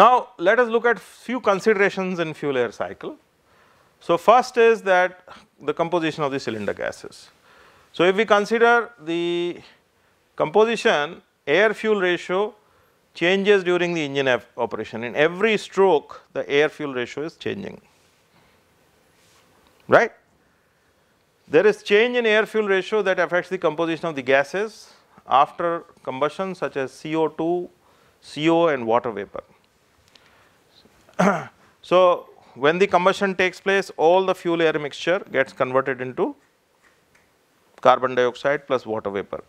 Now, let us look at few considerations in fuel air cycle. So, first is that the composition of the cylinder gases. So, if we consider the composition air fuel ratio changes during the engine operation in every stroke the air fuel ratio is changing right. There is change in air fuel ratio that affects the composition of the gases after combustion such as CO2, CO and water vapor. so, when the combustion takes place all the fuel air mixture gets converted into carbon dioxide plus water vapor.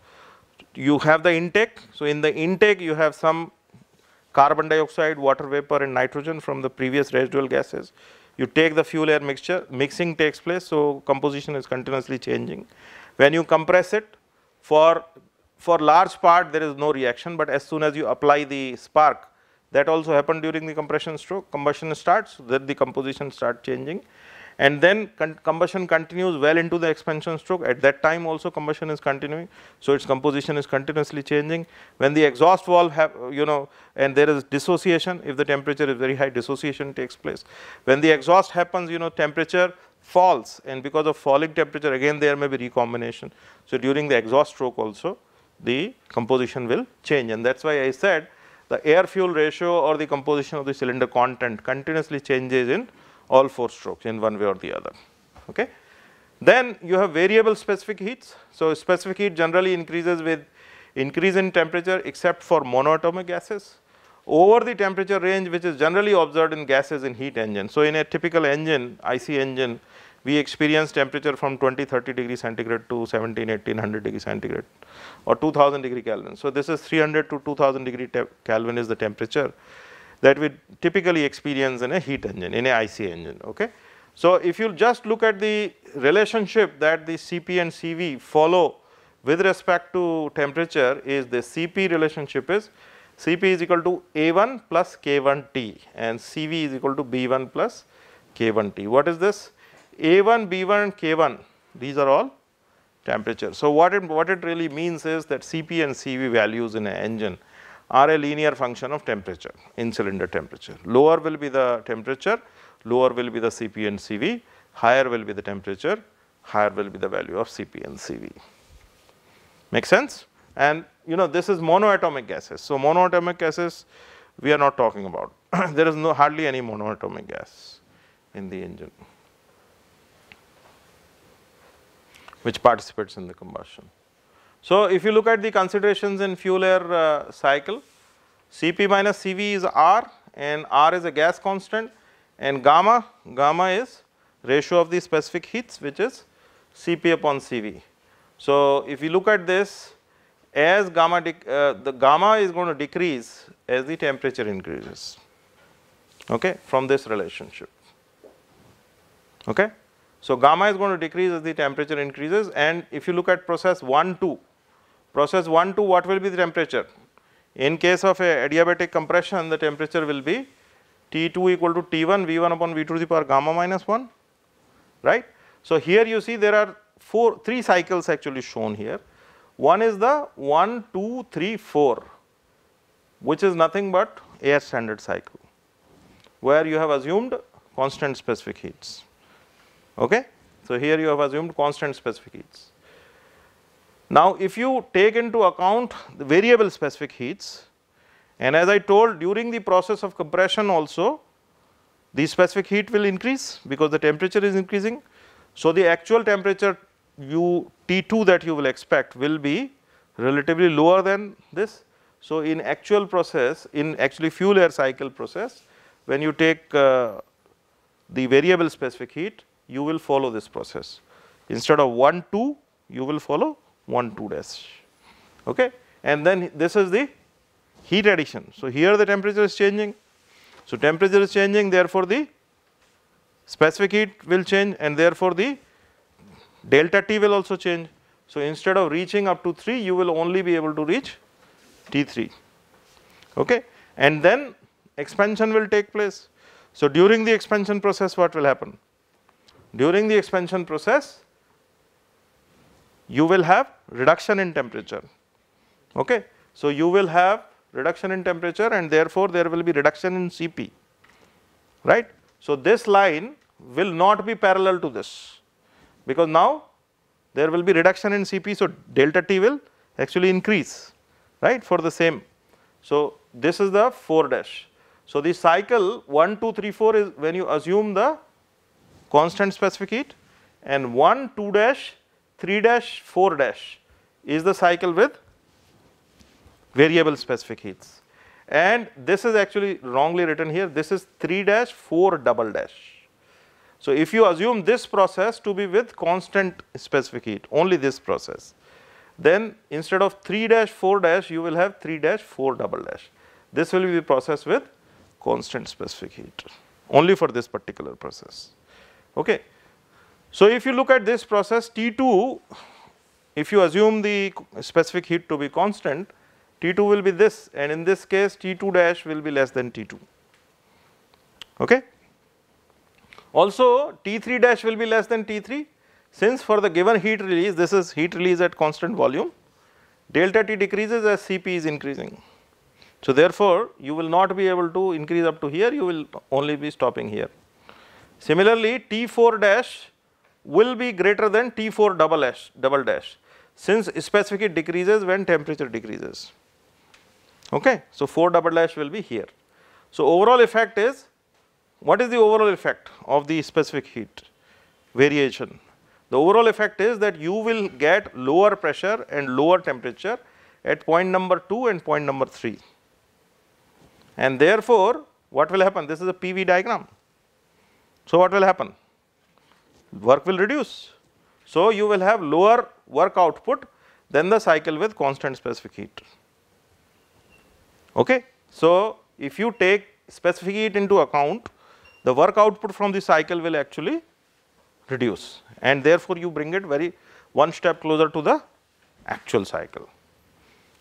You have the intake. So, in the intake you have some carbon dioxide, water vapor and nitrogen from the previous residual gases. You take the fuel air mixture, mixing takes place. So, composition is continuously changing. When you compress it for, for large part there is no reaction, but as soon as you apply the spark that also happened during the compression stroke, combustion starts, then the composition start changing and then con combustion continues well into the expansion stroke at that time also combustion is continuing. So, its composition is continuously changing. When the exhaust valve have you know and there is dissociation if the temperature is very high dissociation takes place. When the exhaust happens you know temperature falls and because of falling temperature again there may be recombination. So, during the exhaust stroke also the composition will change and that is why I said the air fuel ratio or the composition of the cylinder content continuously changes in all four strokes in one way or the other. Okay. Then you have variable specific heats. So, specific heat generally increases with increase in temperature except for monoatomic gases over the temperature range which is generally observed in gases in heat engine. So, in a typical engine IC engine we experience temperature from 20 30 degree centigrade to 17 1800 degree centigrade or 2000 degree Kelvin. So, this is 300 to 2000 degree Kelvin is the temperature that we typically experience in a heat engine in a IC engine. Okay. So, if you just look at the relationship that the Cp and Cv follow with respect to temperature is the Cp relationship is Cp is equal to A1 plus K1T and Cv is equal to B1 plus K1T. What is this? A1, B1 and K1 these are all temperature. So, what it, what it really means is that Cp and Cv values in an engine are a linear function of temperature in cylinder temperature. Lower will be the temperature, lower will be the Cp and Cv, higher will be the temperature, higher will be the value of Cp and Cv. Make sense? And you know this is monoatomic gases. So, monoatomic gases we are not talking about. there is no hardly any monoatomic gas in the engine. Which participates in the combustion. So, if you look at the considerations in fuel air uh, cycle, Cp minus Cv is R and R is a gas constant and gamma, gamma is ratio of the specific heats which is Cp upon Cv. So, if you look at this as gamma uh, the gamma is going to decrease as the temperature increases okay, from this relationship. Okay. So, gamma is going to decrease as the temperature increases and if you look at process 1 2, process 1 2 what will be the temperature? In case of a adiabatic compression the temperature will be T2 equal to T1 V1 upon V2 to the power gamma minus 1 right. So, here you see there are 4 3 cycles actually shown here. One is the 1 2 3 4 which is nothing but air standard cycle where you have assumed constant specific heats. Okay? So, here you have assumed constant specific heats. Now, if you take into account the variable specific heats and as I told during the process of compression also the specific heat will increase because the temperature is increasing. So, the actual temperature you T2 that you will expect will be relatively lower than this. So, in actual process in actually fuel air cycle process when you take uh, the variable specific heat you will follow this process. Instead of 1 2 you will follow 1 2 dash okay and then this is the heat addition. So, here the temperature is changing. So, temperature is changing therefore, the specific heat will change and therefore, the delta T will also change. So, instead of reaching up to 3 you will only be able to reach T3 okay and then expansion will take place. So, during the expansion process what will happen? During the expansion process you will have reduction in temperature okay. So, you will have reduction in temperature and therefore, there will be reduction in Cp right. So, this line will not be parallel to this because now there will be reduction in Cp. So, delta T will actually increase right for the same. So, this is the 4 dash. So, the cycle 1, 2, 3, 4 is when you assume the constant specific heat and 1, 2 dash, 3 dash, 4 dash is the cycle with variable specific heats. And this is actually wrongly written here, this is 3 dash 4 double dash. So, if you assume this process to be with constant specific heat, only this process, then instead of 3 dash 4 dash, you will have 3 dash 4 double dash. This will be the process with constant specific heat, only for this particular process. Okay. So, if you look at this process T2, if you assume the specific heat to be constant, T2 will be this and in this case T2 dash will be less than T2. Okay. Also T3 dash will be less than T3 since for the given heat release this is heat release at constant volume delta T decreases as Cp is increasing. So therefore you will not be able to increase up to here you will only be stopping here. Similarly T4 dash will be greater than T4 double dash double dash since specific heat decreases when temperature decreases. Okay. So, 4 double dash will be here. So, overall effect is what is the overall effect of the specific heat variation? The overall effect is that you will get lower pressure and lower temperature at point number 2 and point number 3. And therefore, what will happen? This is a PV diagram. So, what will happen? Work will reduce. So, you will have lower work output than the cycle with constant specific heat. Okay. So, if you take specific heat into account, the work output from the cycle will actually reduce and therefore, you bring it very one step closer to the actual cycle.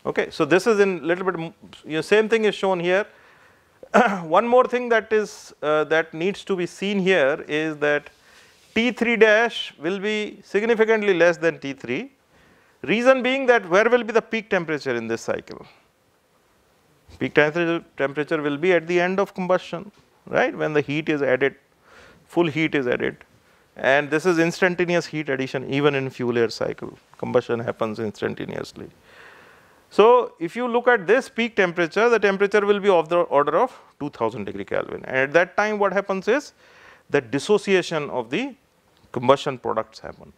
Okay. So, this is in little bit you know, same thing is shown here. one more thing that is uh, that needs to be seen here is that T3 dash will be significantly less than T3 reason being that where will be the peak temperature in this cycle Peak temperature will be at the end of combustion, right, when the heat is added, full heat is added. And this is instantaneous heat addition even in fuel air cycle, combustion happens instantaneously. So, if you look at this peak temperature, the temperature will be of the order of 2000 degree Kelvin. And at that time what happens is the dissociation of the combustion products happen.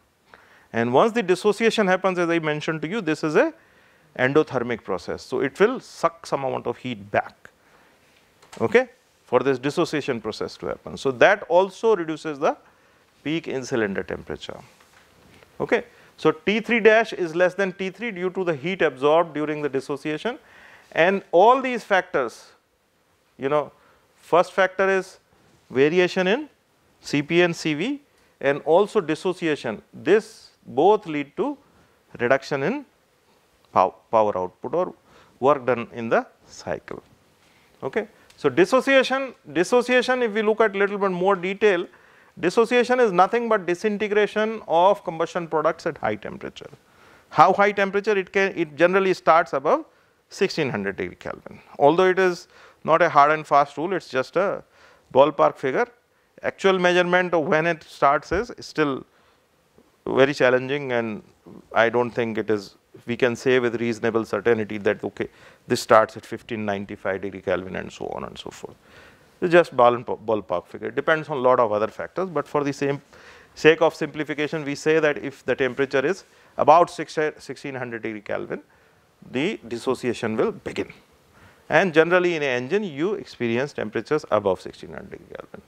And once the dissociation happens as I mentioned to you, this is a endothermic process. So, it will suck some amount of heat back okay, for this dissociation process to happen. So, that also reduces the peak in cylinder temperature. Okay. So, T3 dash is less than T3 due to the heat absorbed during the dissociation and all these factors you know first factor is variation in Cp and Cv and also dissociation this both lead to reduction in power output or work done in the cycle. Okay. So, dissociation, dissociation if we look at little bit more detail, dissociation is nothing but disintegration of combustion products at high temperature. How high temperature it can, it generally starts above 1600 degree Kelvin. Although it is not a hard and fast rule, it is just a ballpark figure. Actual measurement of when it starts is still very challenging and I do not think it is we can say with reasonable certainty that okay this starts at 1595 degree Kelvin and so on and so forth. It's just ball ballpark figure it depends on a lot of other factors, but for the same sake of simplification we say that if the temperature is about 1600 degree Kelvin the dissociation will begin and generally in an engine you experience temperatures above 1600 degree Kelvin.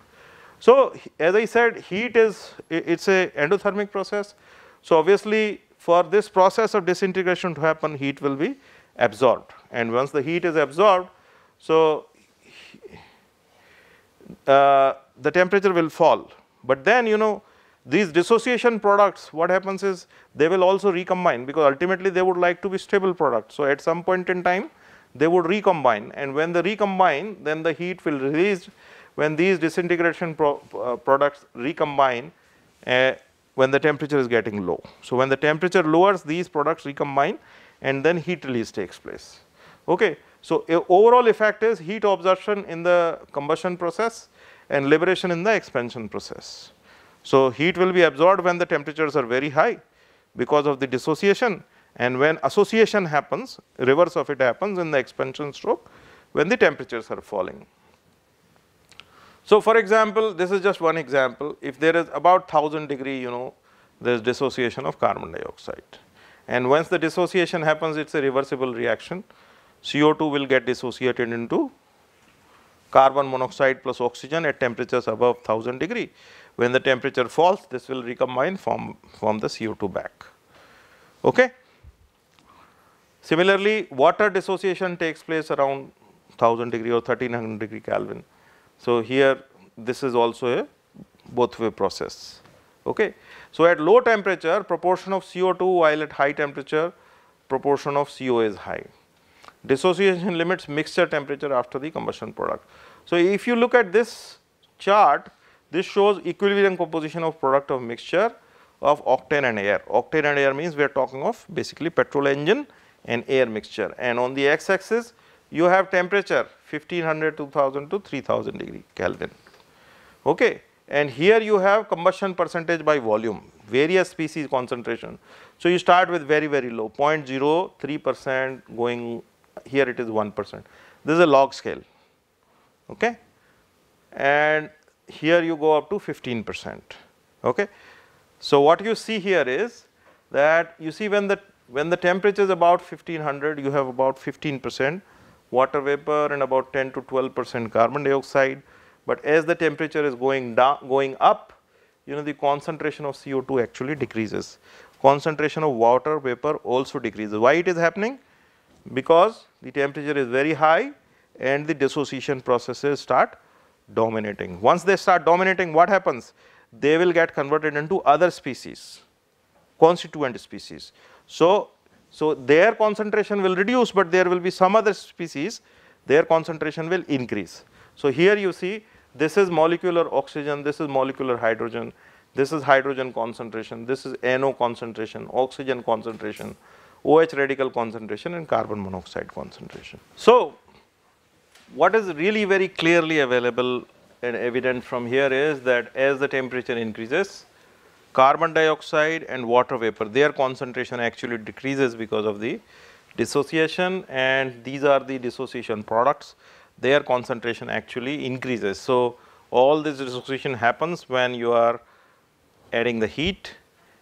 So, as I said heat is it is a endothermic process. So, obviously for this process of disintegration to happen heat will be absorbed and once the heat is absorbed so uh, the temperature will fall. But then you know these dissociation products what happens is they will also recombine because ultimately they would like to be stable products. So, at some point in time they would recombine and when they recombine then the heat will release when these disintegration pro, uh, products recombine uh, when the temperature is getting low. So, when the temperature lowers these products recombine and then heat release takes place. Okay. So, overall effect is heat absorption in the combustion process and liberation in the expansion process. So, heat will be absorbed when the temperatures are very high because of the dissociation and when association happens reverse of it happens in the expansion stroke when the temperatures are falling. So, for example, this is just one example if there is about 1000 degree you know there is dissociation of carbon dioxide and once the dissociation happens it is a reversible reaction CO2 will get dissociated into carbon monoxide plus oxygen at temperatures above 1000 degree. When the temperature falls this will recombine form, form the CO2 back. Okay? Similarly, water dissociation takes place around 1000 degree or 1300 degree Kelvin. So, here this is also a both way process. Okay. So, at low temperature proportion of CO2 while at high temperature proportion of CO is high. Dissociation limits mixture temperature after the combustion product. So, if you look at this chart this shows equilibrium composition of product of mixture of octane and air. Octane and air means we are talking of basically petrol engine and air mixture and on the x axis you have temperature 1500 2000 to 3000 degree Kelvin. Okay. And here you have combustion percentage by volume various species concentration. So, you start with very very low 0.03 percent going here it is 1 percent this is a log scale okay and here you go up to 15 percent okay. So, what you see here is that you see when the when the temperature is about 1500 you have about 15 percent water vapor and about 10 to 12 percent carbon dioxide, but as the temperature is going down going up you know the concentration of CO2 actually decreases. Concentration of water vapor also decreases. Why it is happening? Because the temperature is very high and the dissociation processes start dominating. Once they start dominating what happens? They will get converted into other species, constituent species. So, so their concentration will reduce, but there will be some other species, their concentration will increase. So here you see this is molecular oxygen, this is molecular hydrogen, this is hydrogen concentration, this is NO concentration, oxygen concentration, OH radical concentration and carbon monoxide concentration. So what is really very clearly available and evident from here is that as the temperature increases, carbon dioxide and water vapor, their concentration actually decreases because of the dissociation and these are the dissociation products, their concentration actually increases. So, all this dissociation happens when you are adding the heat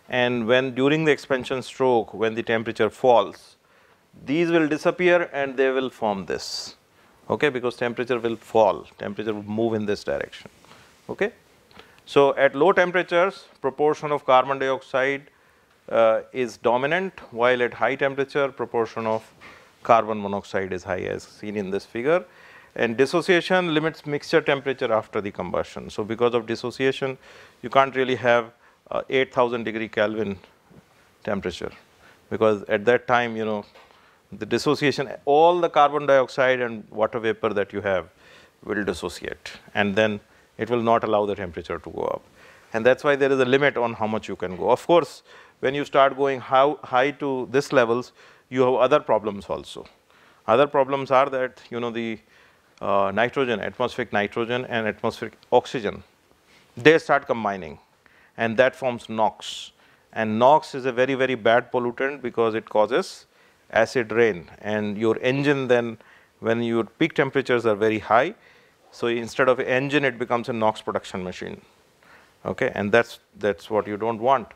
and when during the expansion stroke when the temperature falls, these will disappear and they will form this okay, because temperature will fall, temperature will move in this direction. Okay. So, at low temperatures proportion of carbon dioxide uh, is dominant while at high temperature proportion of carbon monoxide is high as seen in this figure and dissociation limits mixture temperature after the combustion. So, because of dissociation you can't really have uh, 8000 degree Kelvin temperature because at that time you know the dissociation all the carbon dioxide and water vapor that you have will dissociate and then it will not allow the temperature to go up and that is why there is a limit on how much you can go. Of course, when you start going how high to this levels you have other problems also. Other problems are that you know the uh, nitrogen atmospheric nitrogen and atmospheric oxygen they start combining and that forms NOx and NOx is a very very bad pollutant because it causes acid rain and your engine then when your peak temperatures are very high. So, instead of engine it becomes a NOx production machine okay and that's that's what you don't want.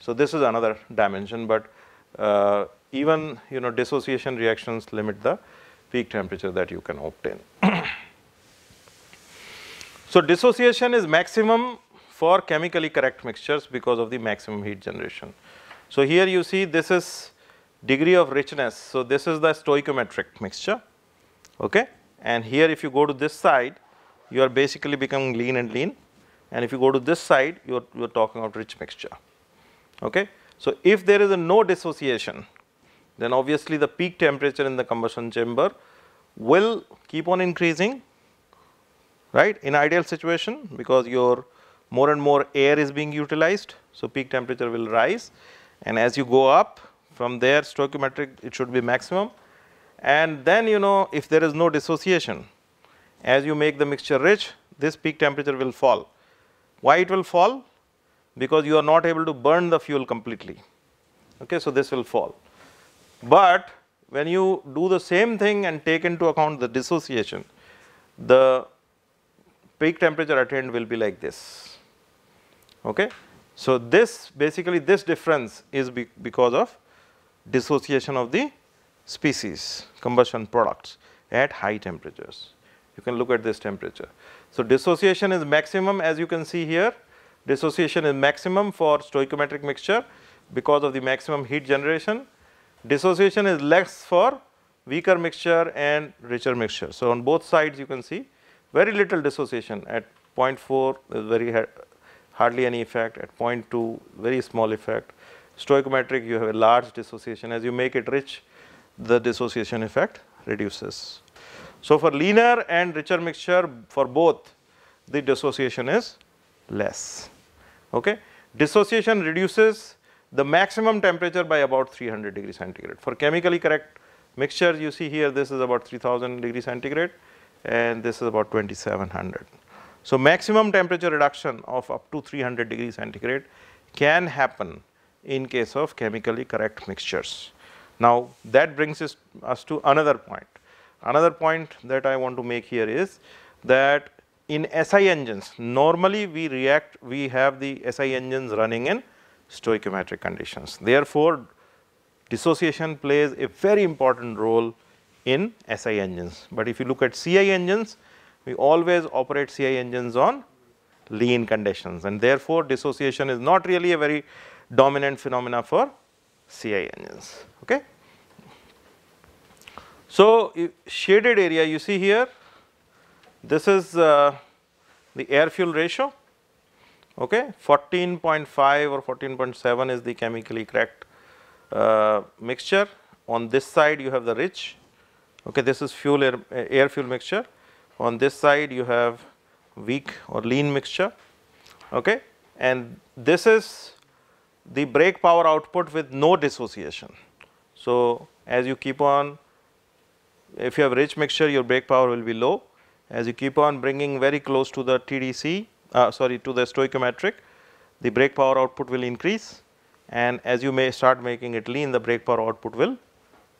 So, this is another dimension, but uh, even you know dissociation reactions limit the peak temperature that you can obtain. so, dissociation is maximum for chemically correct mixtures because of the maximum heat generation. So, here you see this is degree of richness. So, this is the stoichiometric mixture okay. and here if you go to this side you are basically becoming lean and lean. And if you go to this side, you're, you're talking about rich mixture. Okay? So, if there is a no dissociation, then obviously the peak temperature in the combustion chamber will keep on increasing, right, in ideal situation because your more and more air is being utilized. So, peak temperature will rise and as you go up from there stoichiometric it should be maximum and then you know if there is no dissociation as you make the mixture rich this peak temperature will fall. Why it will fall? Because you are not able to burn the fuel completely. Okay, so this will fall. But when you do the same thing and take into account the dissociation, the peak temperature attained will be like this. Okay. So, this basically this difference is be because of dissociation of the species combustion products at high temperatures. You can look at this temperature. So, dissociation is maximum as you can see here, dissociation is maximum for stoichiometric mixture because of the maximum heat generation. Dissociation is less for weaker mixture and richer mixture. So, on both sides you can see very little dissociation at 0.4 is very hardly any effect, at 0.2 very small effect. Stoichiometric you have a large dissociation as you make it rich the dissociation effect reduces. So, for leaner and richer mixture for both the dissociation is less. Okay. Dissociation reduces the maximum temperature by about 300 degree centigrade. For chemically correct mixtures you see here this is about 3000 degree centigrade and this is about 2700. So, maximum temperature reduction of up to 300 degree centigrade can happen in case of chemically correct mixtures. Now, that brings us, us to another point. Another point that I want to make here is that in SI engines, normally we react, we have the SI engines running in stoichiometric conditions. Therefore, dissociation plays a very important role in SI engines. But if you look at CI engines, we always operate CI engines on lean conditions and therefore, dissociation is not really a very dominant phenomena for CI engines. Okay. So, shaded area you see here, this is uh, the air fuel ratio, okay. 14.5 or 14.7 is the chemically correct uh, mixture. On this side you have the rich, okay. This is fuel air, air fuel mixture. On this side you have weak or lean mixture, okay. And this is the brake power output with no dissociation. So, as you keep on, if you have rich mixture, your brake power will be low. As you keep on bringing very close to the TDC, uh, sorry, to the stoichiometric, the brake power output will increase. And as you may start making it lean, the brake power output will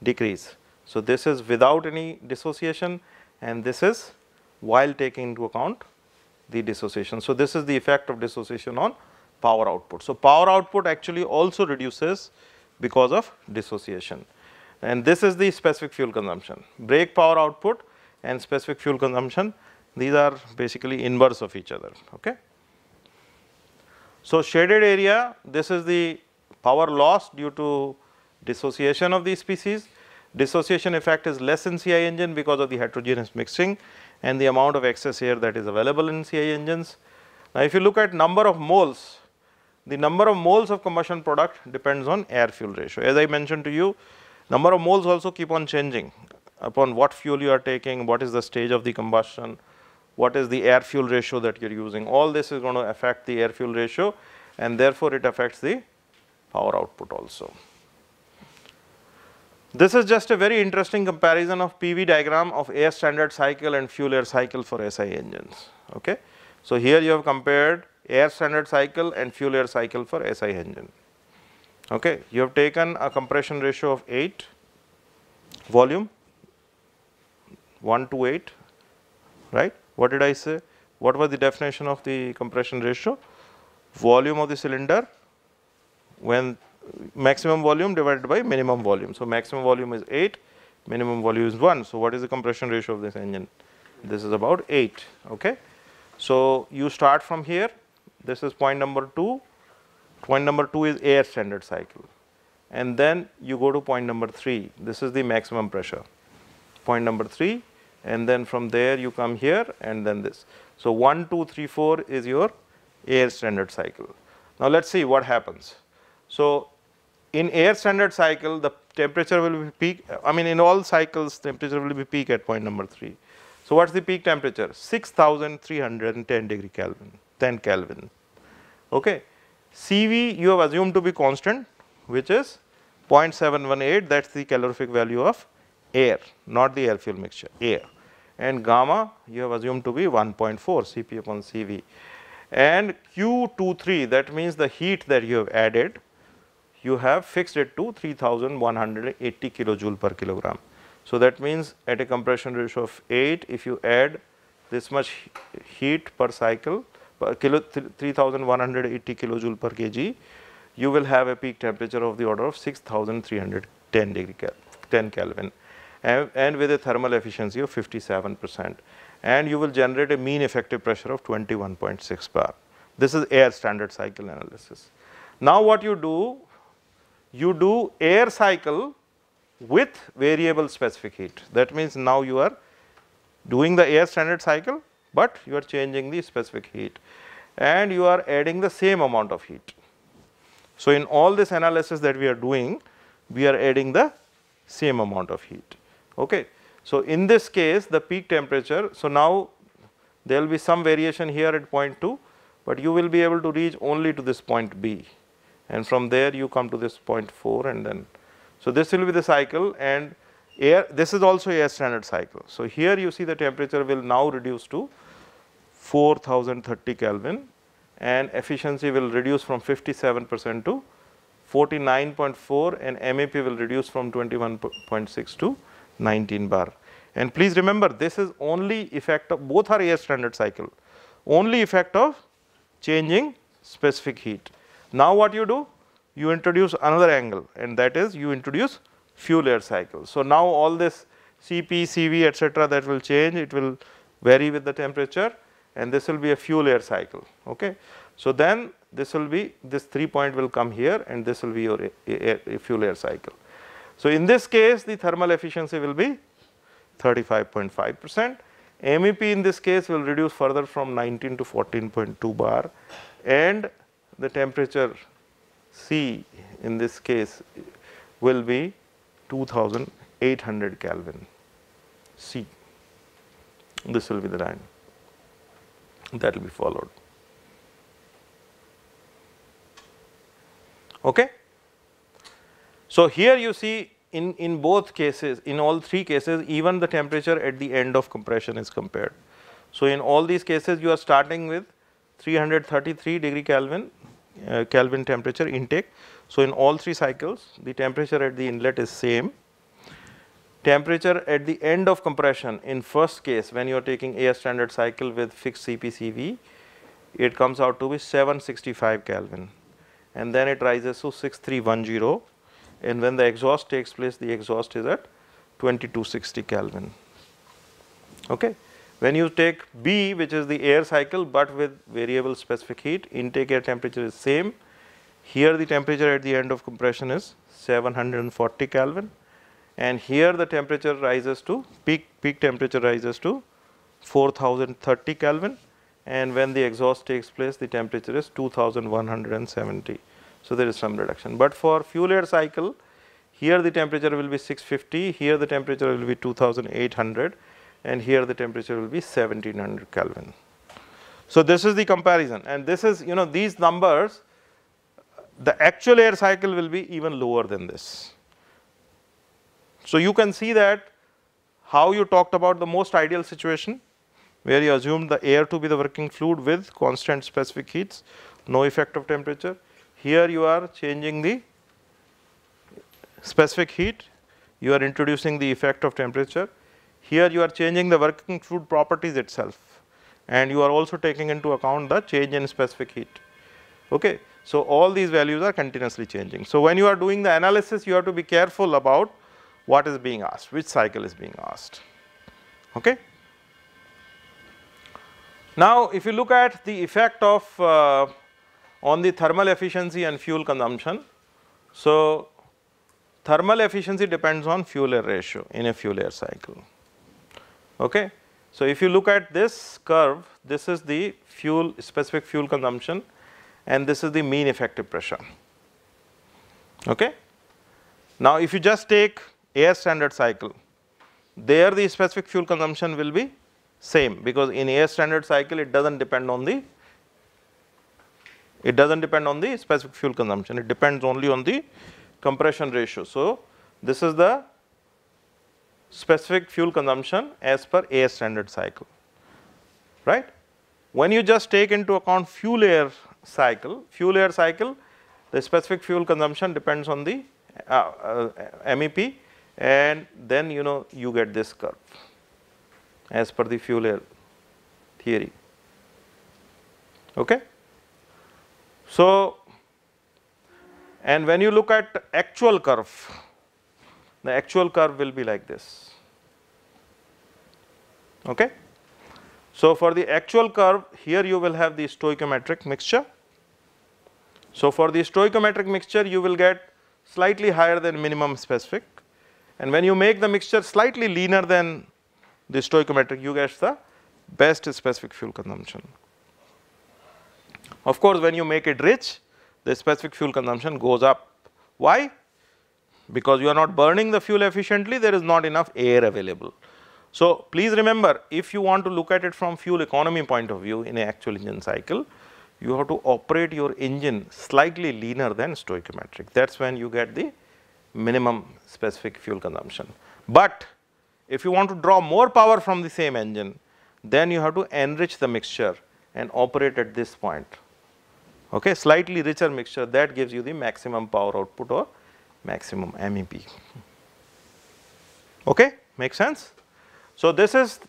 decrease. So, this is without any dissociation and this is while taking into account the dissociation. So, this is the effect of dissociation on power output. So, power output actually also reduces because of dissociation and this is the specific fuel consumption. Brake power output and specific fuel consumption these are basically inverse of each other. Okay. So, shaded area this is the power loss due to dissociation of these species. Dissociation effect is less in CI engine because of the heterogeneous mixing and the amount of excess air that is available in CI engines. Now, if you look at number of moles the number of moles of combustion product depends on air fuel ratio. As I mentioned to you, number of moles also keep on changing upon what fuel you are taking, what is the stage of the combustion, what is the air fuel ratio that you are using. All this is going to affect the air fuel ratio and therefore, it affects the power output also. This is just a very interesting comparison of PV diagram of air standard cycle and fuel air cycle for SI engines. Okay. So, here you have compared air standard cycle and fuel air cycle for SI engine. Okay. You have taken a compression ratio of 8, volume 1 to 8, right. What did I say? What was the definition of the compression ratio? Volume of the cylinder when maximum volume divided by minimum volume. So, maximum volume is 8, minimum volume is 1. So, what is the compression ratio of this engine? This is about 8. Okay. So, you start from here this is point number 2. Point number 2 is air standard cycle. And then you go to point number 3. This is the maximum pressure. Point number 3, and then from there you come here and then this. So 1, 2, 3, 4 is your air standard cycle. Now let's see what happens. So in air standard cycle the temperature will be peak, I mean in all cycles temperature will be peak at point number 3. So what's the peak temperature? 6310 degree Kelvin, 10 Kelvin. Okay. CV you have assumed to be constant which is 0.718 that's the calorific value of air, not the air fuel mixture, air. And gamma you have assumed to be 1.4 Cp upon Cv. And Q23 that means the heat that you have added, you have fixed it to 3180 kilojoule per kilogram. So that means at a compression ratio of 8, if you add this much heat per cycle, per kilo 3180 kilojoule per kg, you will have a peak temperature of the order of 6310 degree 10 Kelvin and, and with a thermal efficiency of 57 percent and you will generate a mean effective pressure of 21.6 bar. This is air standard cycle analysis. Now what you do, you do air cycle with variable specific heat. That means now you are doing the air standard cycle, but you are changing the specific heat and you are adding the same amount of heat. So, in all this analysis that we are doing, we are adding the same amount of heat. Okay. So, in this case the peak temperature, so now there will be some variation here at point 2, but you will be able to reach only to this point B and from there you come to this point 4 and then. So, this will be the cycle and air this is also air standard cycle. So, here you see the temperature will now reduce to 4030 Kelvin and efficiency will reduce from 57 percent to 49.4 and MEP will reduce from 21.6 to 19 bar. And please remember this is only effect of both are air standard cycle, only effect of changing specific heat. Now what you do? You introduce another angle and that is you introduce fuel air cycle. So now all this Cp, Cv etc. that will change, it will vary with the temperature and this will be a fuel air cycle. Okay. So then this will be this 3 point will come here and this will be your air, air, fuel air cycle. So in this case the thermal efficiency will be 35.5 percent. MEP in this case will reduce further from 19 to 14.2 bar and the temperature C in this case will be 2800 Kelvin C. This will be the line that will be followed. Okay. So, here you see in, in both cases, in all three cases, even the temperature at the end of compression is compared. So, in all these cases, you are starting with 333 degree Kelvin, uh, Kelvin temperature intake. So, in all three cycles, the temperature at the inlet is same. Temperature at the end of compression in first case when you are taking air standard cycle with fixed CPCV, it comes out to be 765 Kelvin and then it rises to 6310 and when the exhaust takes place the exhaust is at 2260 Kelvin. Okay. When you take B which is the air cycle but with variable specific heat intake air temperature is same. Here the temperature at the end of compression is 740 Kelvin. And here the temperature rises to peak peak temperature rises to 4030 Kelvin. And when the exhaust takes place the temperature is 2170. So, there is some reduction, but for fuel air cycle here the temperature will be 650, here the temperature will be 2800 and here the temperature will be 1700 Kelvin. So, this is the comparison and this is you know these numbers the actual air cycle will be even lower than this. So, you can see that how you talked about the most ideal situation where you assumed the air to be the working fluid with constant specific heats, no effect of temperature. Here you are changing the specific heat, you are introducing the effect of temperature. Here you are changing the working fluid properties itself and you are also taking into account the change in specific heat. Okay. So, all these values are continuously changing. So, when you are doing the analysis you have to be careful about what is being asked, which cycle is being asked. Okay. Now, if you look at the effect of uh, on the thermal efficiency and fuel consumption. So, thermal efficiency depends on fuel air ratio in a fuel air cycle. Okay. So, if you look at this curve, this is the fuel specific fuel consumption and this is the mean effective pressure. Okay. Now, if you just take air standard cycle, there the specific fuel consumption will be same because in air standard cycle it does not depend on the it does not depend on the specific fuel consumption, it depends only on the compression ratio. So, this is the specific fuel consumption as per air standard cycle, right. When you just take into account fuel air cycle, fuel air cycle, the specific fuel consumption depends on the uh, uh, MEP and then you know you get this curve as per the fuel air theory. Okay. So, and when you look at actual curve, the actual curve will be like this. Okay. So, for the actual curve here you will have the stoichiometric mixture. So, for the stoichiometric mixture you will get slightly higher than minimum specific and when you make the mixture slightly leaner than the stoichiometric you get the best specific fuel consumption. Of course, when you make it rich, the specific fuel consumption goes up. Why? Because you are not burning the fuel efficiently, there is not enough air available. So, please remember if you want to look at it from fuel economy point of view in a actual engine cycle, you have to operate your engine slightly leaner than stoichiometric. That is when you get the minimum specific fuel consumption. But if you want to draw more power from the same engine, then you have to enrich the mixture and operate at this point okay, slightly richer mixture that gives you the maximum power output or maximum MEP. Okay, makes sense? So, this is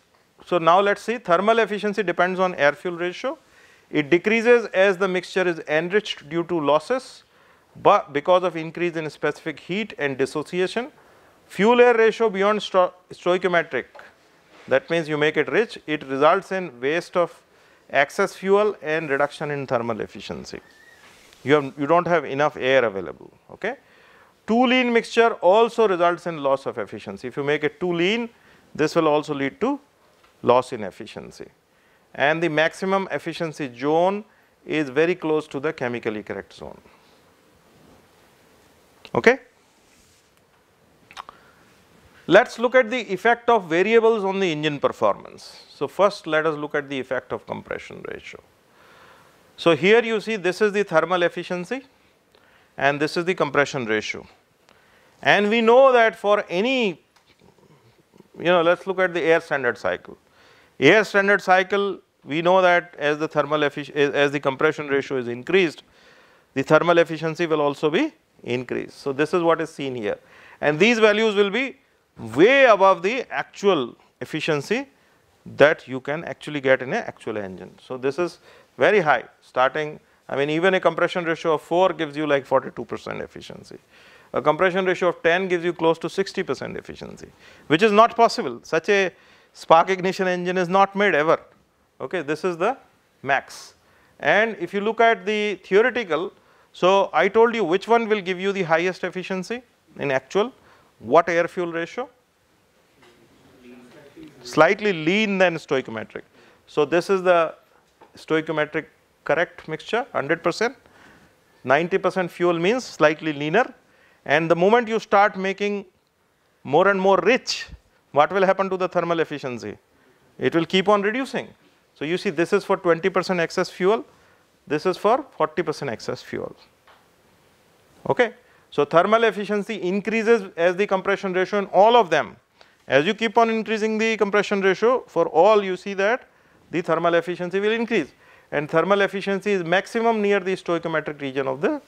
so now let us see thermal efficiency depends on air fuel ratio. It decreases as the mixture is enriched due to losses, but because of increase in specific heat and dissociation. Fuel air ratio beyond sto stoichiometric that means you make it rich, it results in waste of excess fuel and reduction in thermal efficiency. You, have, you do not have enough air available. Okay. Too lean mixture also results in loss of efficiency. If you make it too lean, this will also lead to loss in efficiency. And the maximum efficiency zone is very close to the chemically correct zone. Okay. Let us look at the effect of variables on the engine performance. So, first let us look at the effect of compression ratio. So, here you see this is the thermal efficiency and this is the compression ratio. And we know that for any, you know, let us look at the air standard cycle. Air standard cycle, we know that as the thermal as the compression ratio is increased, the thermal efficiency will also be increased. So, this is what is seen here. And these values will be way above the actual efficiency that you can actually get in a actual engine. So, this is very high starting I mean even a compression ratio of 4 gives you like 42 percent efficiency. A compression ratio of 10 gives you close to 60 percent efficiency which is not possible such a spark ignition engine is not made ever okay this is the max. And if you look at the theoretical so I told you which one will give you the highest efficiency in actual what air fuel ratio? Slightly lean than stoichiometric. So, this is the stoichiometric correct mixture 100 percent, 90 percent fuel means slightly leaner and the moment you start making more and more rich, what will happen to the thermal efficiency? It will keep on reducing. So, you see this is for 20 percent excess fuel, this is for 40 percent excess fuel. Okay. So, thermal efficiency increases as the compression ratio in all of them. As you keep on increasing the compression ratio for all you see that the thermal efficiency will increase and thermal efficiency is maximum near the stoichiometric region of the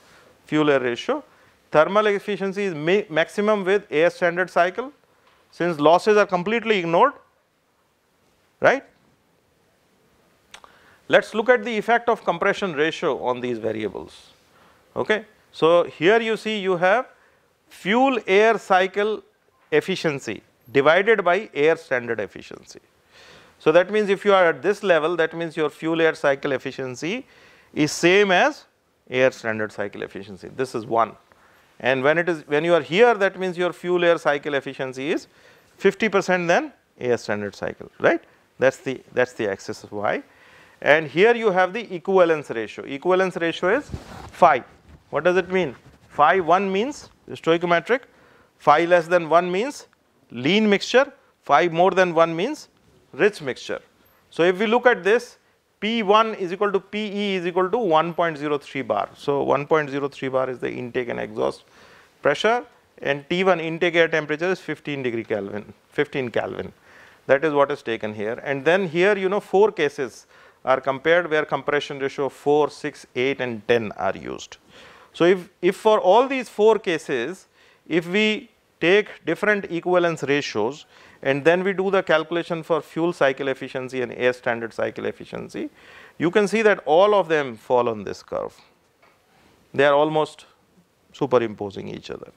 fuel air ratio. Thermal efficiency is ma maximum with air standard cycle since losses are completely ignored right. Let us look at the effect of compression ratio on these variables. Okay. So, here you see you have fuel air cycle efficiency divided by air standard efficiency. So, that means if you are at this level that means your fuel air cycle efficiency is same as air standard cycle efficiency this is 1 and when it is when you are here that means your fuel air cycle efficiency is 50 percent than air standard cycle, right. That is the that is the axis of y. And here you have the equivalence ratio. Equivalence ratio is phi. What does it mean? Phi 1 means stoichiometric, phi less than 1 means lean mixture, phi more than 1 means rich mixture. So, if we look at this P1 is equal to PE is equal to 1.03 bar. So, 1.03 bar is the intake and exhaust pressure and T1 intake air temperature is 15 degree Kelvin, 15 Kelvin. That is what is taken here. And then here you know 4 cases are compared where compression ratio of 4, 6, 8 and 10 are used. So, if, if for all these 4 cases, if we take different equivalence ratios and then we do the calculation for fuel cycle efficiency and air standard cycle efficiency, you can see that all of them fall on this curve. They are almost superimposing each other.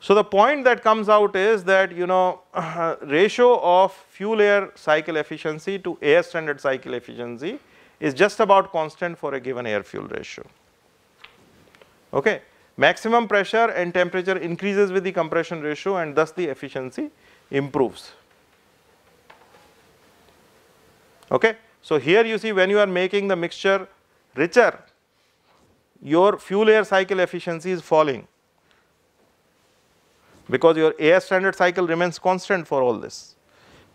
So, the point that comes out is that you know uh, ratio of fuel air cycle efficiency to air standard cycle efficiency is just about constant for a given air fuel ratio. Okay. Maximum pressure and temperature increases with the compression ratio and thus the efficiency improves. Okay. So, here you see when you are making the mixture richer, your fuel air cycle efficiency is falling because your air standard cycle remains constant for all this.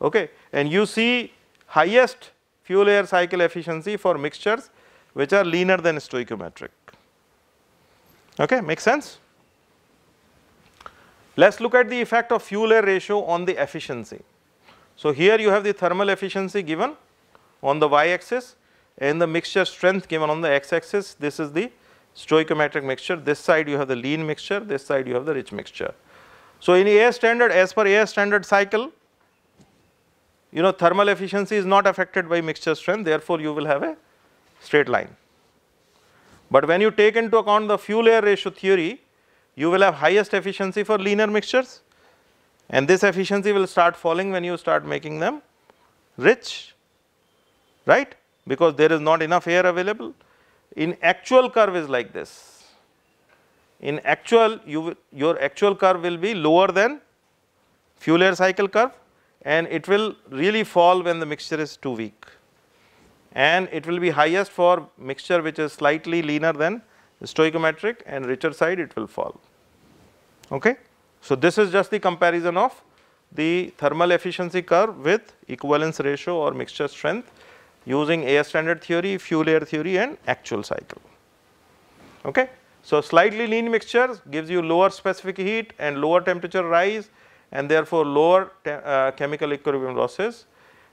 Okay. And you see highest fuel air cycle efficiency for mixtures which are leaner than stoichiometric. Okay, makes sense? Let us look at the effect of fuel air ratio on the efficiency. So, here you have the thermal efficiency given on the y axis and the mixture strength given on the x axis. This is the stoichiometric mixture. This side you have the lean mixture, this side you have the rich mixture. So, in air standard as per air standard cycle, you know thermal efficiency is not affected by mixture strength therefore, you will have a straight line. But when you take into account the fuel air ratio theory, you will have highest efficiency for leaner mixtures. And this efficiency will start falling when you start making them rich, right, because there is not enough air available. In actual curve is like this. In actual you your actual curve will be lower than fuel air cycle curve and it will really fall when the mixture is too weak and it will be highest for mixture which is slightly leaner than stoichiometric and richer side it will fall. Okay. So, this is just the comparison of the thermal efficiency curve with equivalence ratio or mixture strength using air standard theory, fuel air theory and actual cycle. Okay. So, slightly lean mixture gives you lower specific heat and lower temperature rise and therefore lower uh, chemical equilibrium losses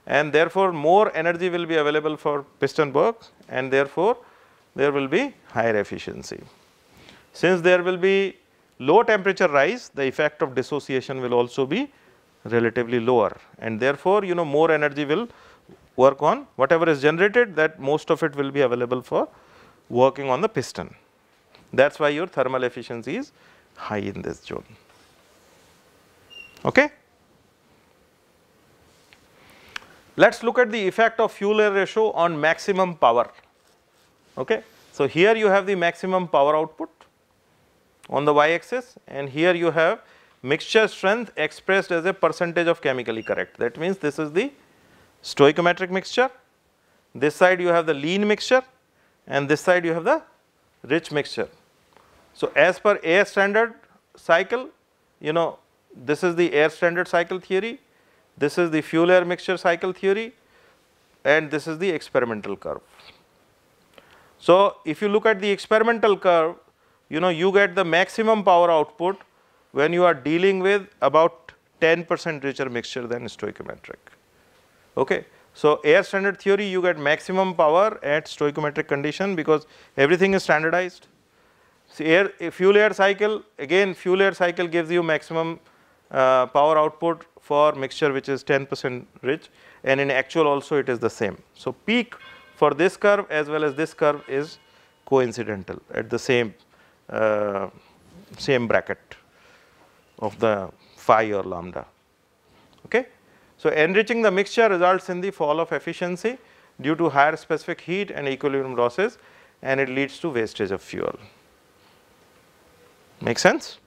and therefore more energy will be available for piston work and therefore there will be higher efficiency. Since there will be low temperature rise the effect of dissociation will also be relatively lower and therefore you know more energy will work on whatever is generated that most of it will be available for working on the piston. That is why your thermal efficiency is high in this zone. Okay? Let us look at the effect of fuel air ratio on maximum power. Okay? So, here you have the maximum power output on the y axis and here you have mixture strength expressed as a percentage of chemically correct. That means, this is the stoichiometric mixture, this side you have the lean mixture and this side you have the rich mixture. So, as per air standard cycle, you know this is the air standard cycle theory, this is the fuel air mixture cycle theory and this is the experimental curve. So, if you look at the experimental curve, you know you get the maximum power output when you are dealing with about 10 percent richer mixture than stoichiometric. Okay. So, air standard theory you get maximum power at stoichiometric condition because everything is standardized. So, air fuel air cycle again fuel air cycle gives you maximum power output for mixture which is 10 percent rich and in actual also it is the same. So, peak for this curve as well as this curve is coincidental at the same uh, same bracket of the phi or lambda. Okay. So, enriching the mixture results in the fall of efficiency due to higher specific heat and equilibrium losses and it leads to wastage of fuel. Make sense?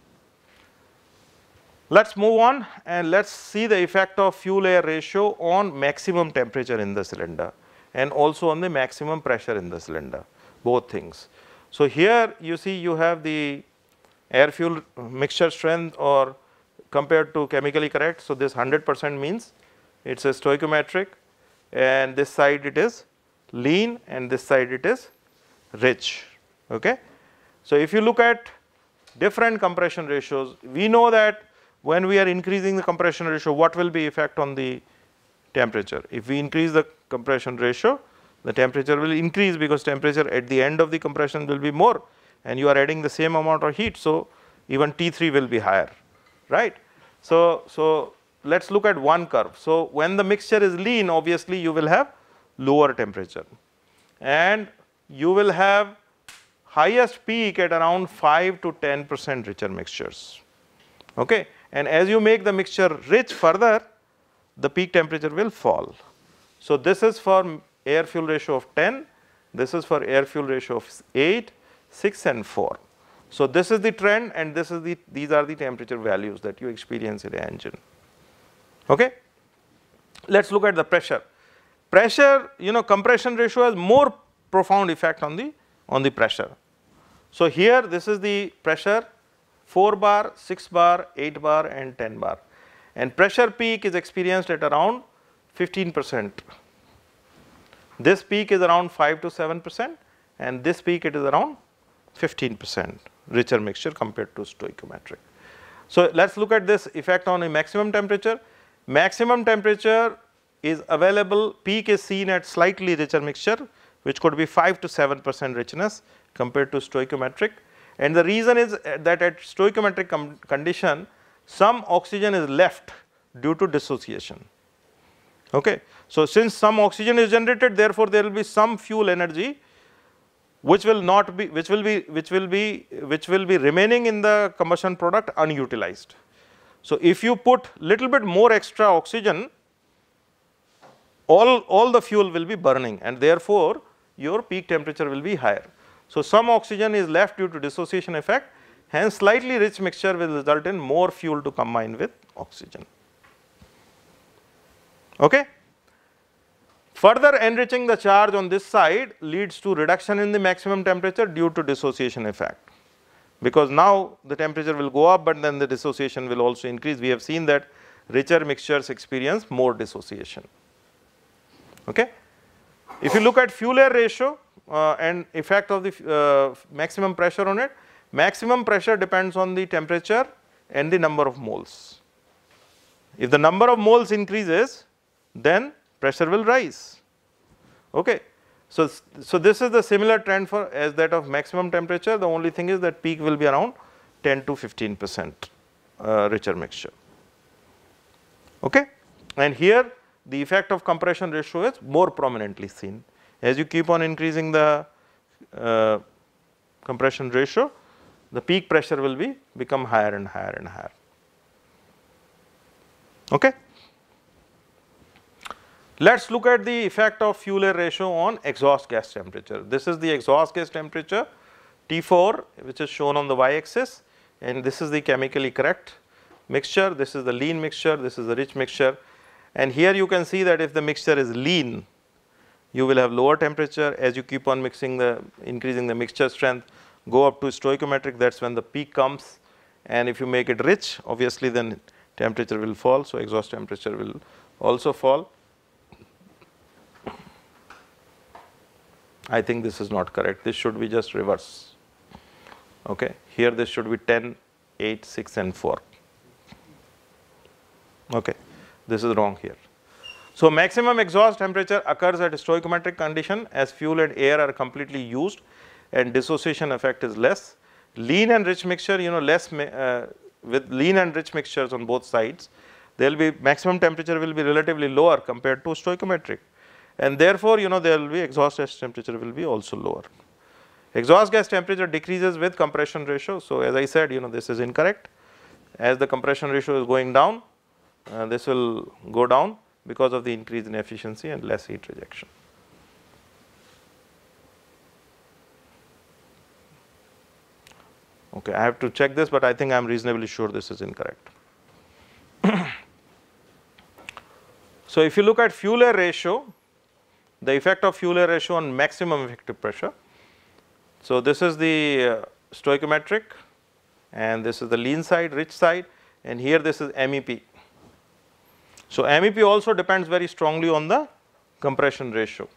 Let's move on and let's see the effect of fuel air ratio on maximum temperature in the cylinder and also on the maximum pressure in the cylinder, both things. So, here you see you have the air fuel mixture strength or compared to chemically correct. So, this 100 percent means it is a stoichiometric and this side it is lean and this side it is rich. Okay. So, if you look at different compression ratios, we know that when we are increasing the compression ratio, what will be effect on the temperature? If we increase the compression ratio, the temperature will increase because temperature at the end of the compression will be more and you are adding the same amount of heat. So, even T3 will be higher, right. So, so let us look at one curve. So, when the mixture is lean obviously you will have lower temperature and you will have highest peak at around 5 to 10 percent richer mixtures. Okay and as you make the mixture rich further the peak temperature will fall. So, this is for air fuel ratio of 10, this is for air fuel ratio of 8, 6 and 4. So, this is the trend and this is the these are the temperature values that you experience in the engine. Okay? Let us look at the pressure. Pressure you know compression ratio has more profound effect on the on the pressure. So, here this is the pressure 4 bar, 6 bar, 8 bar and 10 bar and pressure peak is experienced at around 15 percent. This peak is around 5 to 7 percent and this peak it is around 15 percent richer mixture compared to stoichiometric. So, let us look at this effect on a maximum temperature. Maximum temperature is available, peak is seen at slightly richer mixture which could be 5 to 7 percent richness compared to stoichiometric and the reason is uh, that at stoichiometric condition, some oxygen is left due to dissociation. Okay. So, since some oxygen is generated, therefore, there will be some fuel energy which will not be, which will be, which will be, which will be remaining in the combustion product unutilized. So, if you put little bit more extra oxygen, all, all the fuel will be burning and therefore, your peak temperature will be higher. So, some oxygen is left due to dissociation effect hence slightly rich mixture will result in more fuel to combine with oxygen. Okay. Further enriching the charge on this side leads to reduction in the maximum temperature due to dissociation effect because now the temperature will go up but then the dissociation will also increase. We have seen that richer mixtures experience more dissociation. Okay. If you look at fuel air ratio, and effect of the uh, maximum pressure on it. Maximum pressure depends on the temperature and the number of moles. If the number of moles increases, then pressure will rise. Okay. So, so this is the similar trend for as that of maximum temperature. The only thing is that peak will be around 10 to 15 percent uh, richer mixture. Okay. And here the effect of compression ratio is more prominently seen. As you keep on increasing the uh, compression ratio, the peak pressure will be become higher and higher and higher. Okay. Let us look at the effect of fuel air ratio on exhaust gas temperature. This is the exhaust gas temperature T4 which is shown on the y axis and this is the chemically correct mixture, this is the lean mixture, this is the rich mixture and here you can see that if the mixture is lean you will have lower temperature as you keep on mixing the increasing the mixture strength go up to stoichiometric that is when the peak comes. And if you make it rich obviously then temperature will fall so exhaust temperature will also fall. I think this is not correct. This should be just reverse. Okay here this should be 10 8 6 and 4 okay this is wrong here so, maximum exhaust temperature occurs at stoichiometric condition as fuel and air are completely used and dissociation effect is less. Lean and rich mixture, you know, less uh, with lean and rich mixtures on both sides, there will be maximum temperature will be relatively lower compared to stoichiometric and therefore, you know, there will be exhaust gas temperature will be also lower. Exhaust gas temperature decreases with compression ratio. So, as I said, you know, this is incorrect. As the compression ratio is going down, uh, this will go down because of the increase in efficiency and less heat rejection. Okay, I have to check this, but I think I am reasonably sure this is incorrect. so, if you look at fuel air ratio, the effect of fuel air ratio on maximum effective pressure. So, this is the uh, stoichiometric and this is the lean side, rich side and here this is MEP. So, MEP also depends very strongly on the compression ratio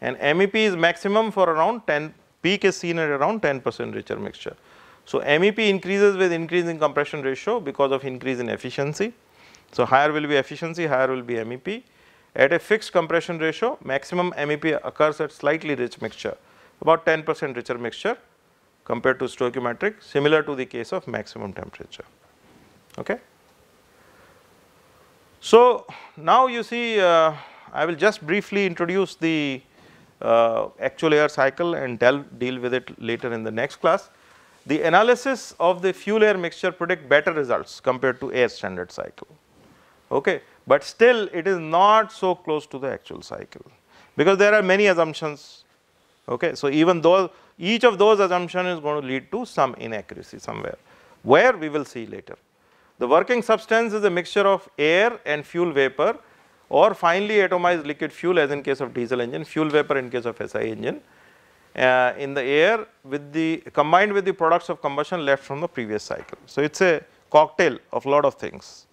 and MEP is maximum for around 10 peak is seen at around 10 percent richer mixture. So, MEP increases with increase in compression ratio because of increase in efficiency. So, higher will be efficiency, higher will be MEP. At a fixed compression ratio, maximum MEP occurs at slightly rich mixture, about 10 percent richer mixture compared to stoichiometric, similar to the case of maximum temperature. Okay. So, now you see uh, I will just briefly introduce the uh, actual air cycle and deal with it later in the next class. The analysis of the fuel air mixture predict better results compared to air standard cycle. Okay. But still it is not so close to the actual cycle because there are many assumptions. Okay. So, even though each of those assumptions is going to lead to some inaccuracy somewhere where we will see later. The working substance is a mixture of air and fuel vapor or finely atomized liquid fuel as in case of diesel engine, fuel vapor in case of SI engine uh, in the air with the combined with the products of combustion left from the previous cycle. So, it is a cocktail of lot of things.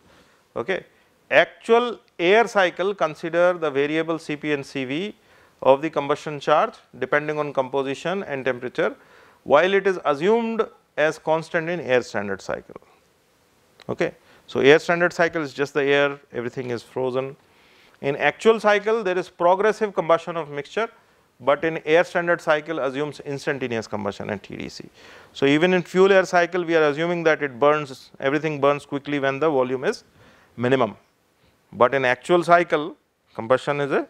Okay. Actual air cycle consider the variable Cp and Cv of the combustion charge depending on composition and temperature while it is assumed as constant in air standard cycle. Okay. So, air standard cycle is just the air everything is frozen. In actual cycle there is progressive combustion of mixture but in air standard cycle assumes instantaneous combustion at TDC. So, even in fuel air cycle we are assuming that it burns everything burns quickly when the volume is minimum, but in actual cycle combustion is a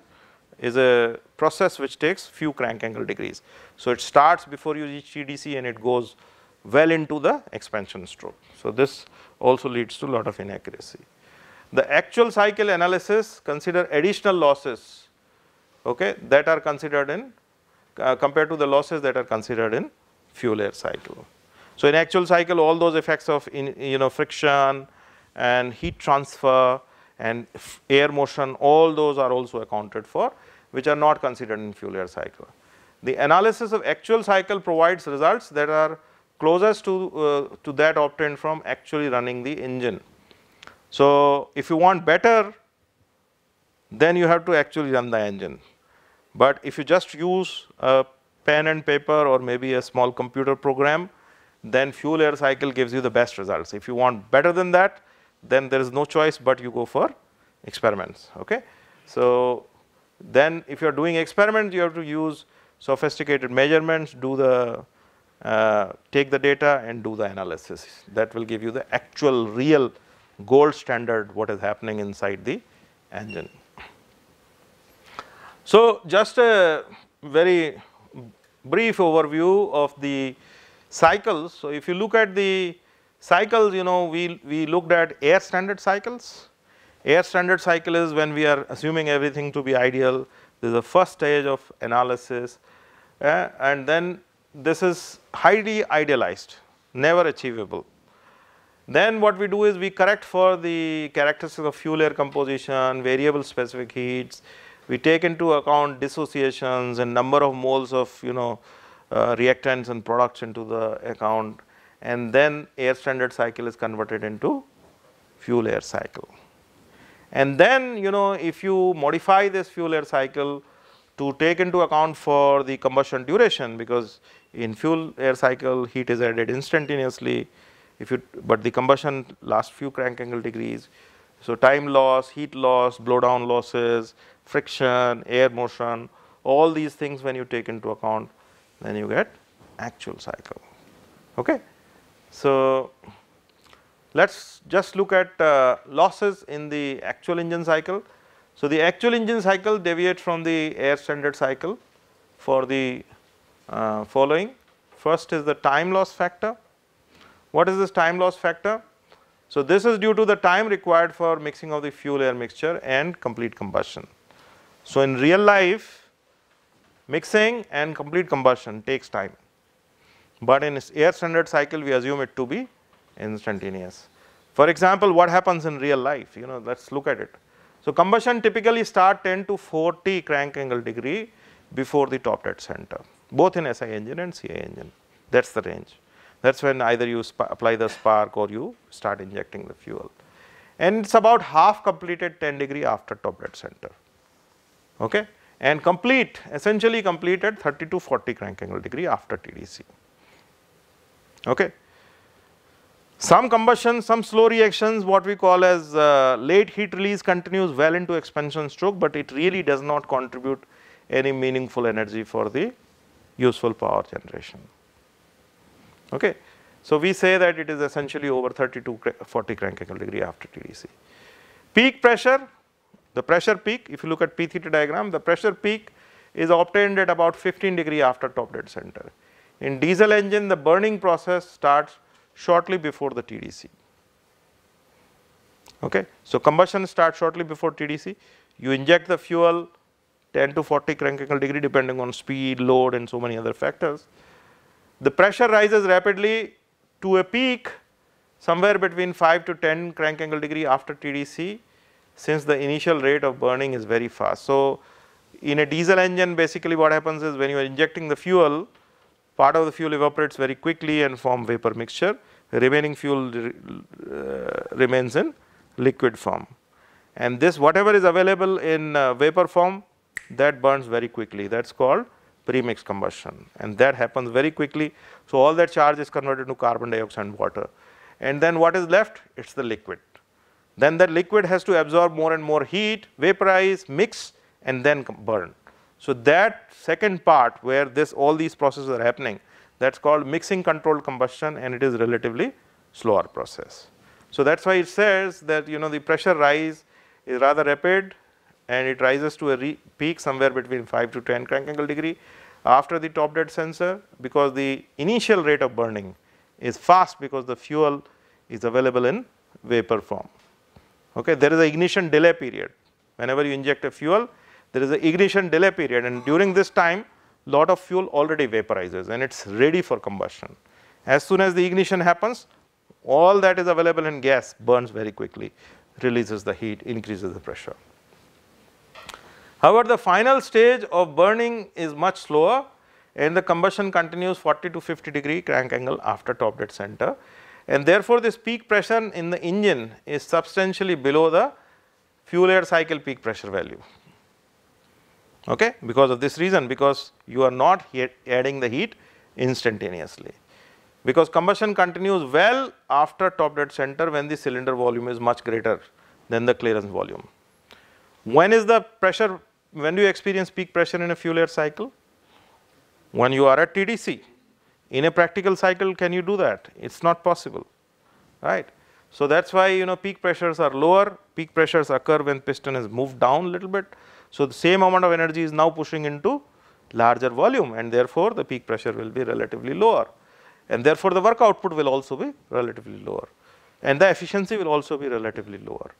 is a process which takes few crank angle degrees. So, it starts before you reach TDC and it goes well into the expansion stroke. So, this also leads to lot of inaccuracy. The actual cycle analysis consider additional losses okay, that are considered in uh, compared to the losses that are considered in fuel air cycle. So, in actual cycle all those effects of in, you know friction and heat transfer and air motion all those are also accounted for which are not considered in fuel air cycle. The analysis of actual cycle provides results that are closest to, uh, to that obtained from actually running the engine. So, if you want better then you have to actually run the engine. But if you just use a pen and paper or maybe a small computer program, then fuel air cycle gives you the best results. If you want better than that, then there is no choice but you go for experiments. Okay? So, then if you are doing experiments, you have to use sophisticated measurements, do the uh, take the data and do the analysis. That will give you the actual real gold standard what is happening inside the engine. So, just a very brief overview of the cycles. So, if you look at the cycles you know we, we looked at air standard cycles. Air standard cycle is when we are assuming everything to be ideal this is the first stage of analysis uh, and then this is highly idealized never achievable. Then what we do is we correct for the characteristics of fuel air composition, variable specific heats, we take into account dissociations and number of moles of you know uh, reactants and products into the account and then air standard cycle is converted into fuel air cycle. And then you know if you modify this fuel air cycle to take into account for the combustion duration because in fuel air cycle heat is added instantaneously if you but the combustion lasts few crank angle degrees. So, time loss, heat loss, blow down losses, friction, air motion, all these things when you take into account, then you get actual cycle. Okay. So, let us just look at uh, losses in the actual engine cycle. So, the actual engine cycle deviates from the air standard cycle for the uh, following. First is the time loss factor. What is this time loss factor? So, this is due to the time required for mixing of the fuel air mixture and complete combustion. So, in real life mixing and complete combustion takes time, but in air standard cycle we assume it to be instantaneous. For example, what happens in real life? You know, let's look at it. So combustion typically start 10 to 40 crank angle degree before the top dead center, both in SI engine and CI engine. That's the range. That's when either you apply the spark or you start injecting the fuel. And it's about half completed 10 degree after top dead center. Okay? And complete, essentially completed 30 to 40 crank angle degree after TDC. Okay? Some combustion, some slow reactions, what we call as uh, late heat release continues well into expansion stroke, but it really does not contribute any meaningful energy for the useful power generation. Okay. So, we say that it is essentially over 30 to 40 crank angle degree after TDC. Peak pressure, the pressure peak, if you look at P theta diagram, the pressure peak is obtained at about 15 degree after top dead center. In diesel engine, the burning process starts shortly before the TDC. Okay. So, combustion starts shortly before TDC. You inject the fuel 10 to 40 crank angle degree depending on speed, load and so many other factors. The pressure rises rapidly to a peak somewhere between 5 to 10 crank angle degree after TDC since the initial rate of burning is very fast. So, in a diesel engine basically what happens is when you are injecting the fuel part of the fuel evaporates very quickly and form vapor mixture remaining fuel uh, remains in liquid form. And this whatever is available in uh, vapor form that burns very quickly that is called premix combustion and that happens very quickly. So, all that charge is converted to carbon dioxide and water and then what is left it is the liquid. Then that liquid has to absorb more and more heat, vaporize, mix and then burn. So, that second part where this all these processes are happening that is called mixing controlled combustion and it is relatively slower process. So, that is why it says that you know the pressure rise is rather rapid and it rises to a peak somewhere between 5 to 10 crank angle degree after the top dead center because the initial rate of burning is fast because the fuel is available in vapor form. Okay. There is an ignition delay period. Whenever you inject a fuel, there is an ignition delay period and during this time lot of fuel already vaporizes and it is ready for combustion. As soon as the ignition happens, all that is available in gas burns very quickly, releases the heat, increases the pressure. However, the final stage of burning is much slower and the combustion continues 40 to 50 degree crank angle after top dead center and therefore, this peak pressure in the engine is substantially below the fuel air cycle peak pressure value okay, because of this reason because you are not adding the heat instantaneously. Because combustion continues well after top dead center when the cylinder volume is much greater than the clearance volume. When is the pressure, when do you experience peak pressure in a fuel air cycle? When you are at TDC. In a practical cycle can you do that? It is not possible, right. So, that is why you know peak pressures are lower, peak pressures occur when piston is moved down a little bit so, the same amount of energy is now pushing into larger volume and therefore, the peak pressure will be relatively lower and therefore, the work output will also be relatively lower and the efficiency will also be relatively lower.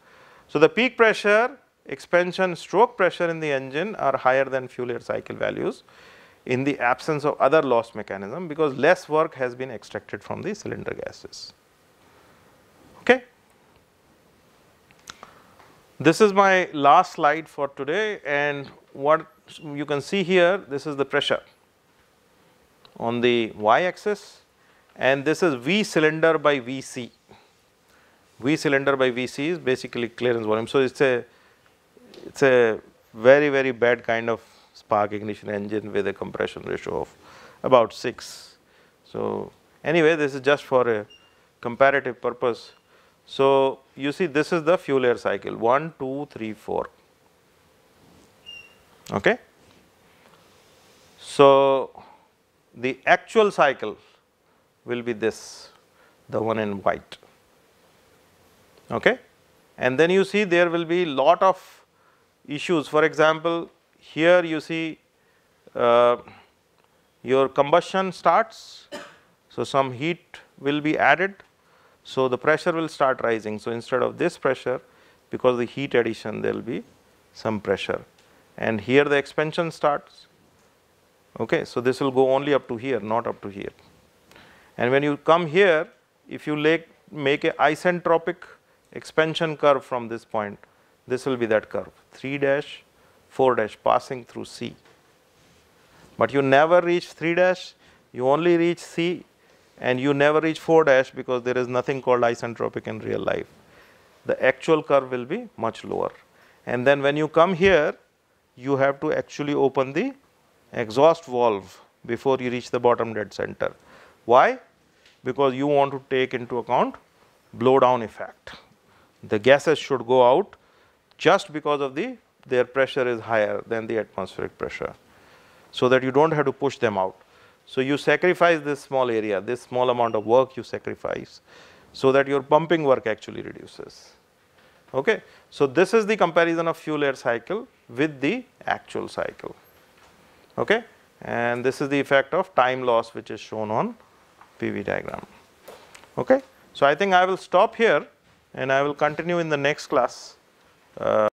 So, the peak pressure expansion stroke pressure in the engine are higher than fuel air cycle values in the absence of other loss mechanism because less work has been extracted from the cylinder gases. Okay. This is my last slide for today and what you can see here this is the pressure on the y axis and this is V cylinder by Vc. V cylinder by Vc is basically clearance volume. So, it is a it is a very very bad kind of spark ignition engine with a compression ratio of about 6. So, anyway this is just for a comparative purpose so, you see this is the fuel air cycle 1, 2, 3, 4. Okay. So, the actual cycle will be this the one in white okay and then you see there will be lot of issues for example here you see uh, your combustion starts so some heat will be added so, the pressure will start rising. So, instead of this pressure because the heat addition there will be some pressure and here the expansion starts. Okay. So, this will go only up to here not up to here and when you come here if you make a isentropic expansion curve from this point, this will be that curve 3 dash 4 dash passing through C. But you never reach 3 dash, you only reach C and you never reach 4 dash because there is nothing called isentropic in real life. The actual curve will be much lower. And then when you come here, you have to actually open the exhaust valve before you reach the bottom dead center. Why? Because you want to take into account blow down effect. The gases should go out just because of the their pressure is higher than the atmospheric pressure so that you don't have to push them out. So you sacrifice this small area, this small amount of work you sacrifice so that your pumping work actually reduces. Okay. So this is the comparison of fuel air cycle with the actual cycle. Okay. And this is the effect of time loss which is shown on PV diagram. Okay. So I think I will stop here and I will continue in the next class. Uh,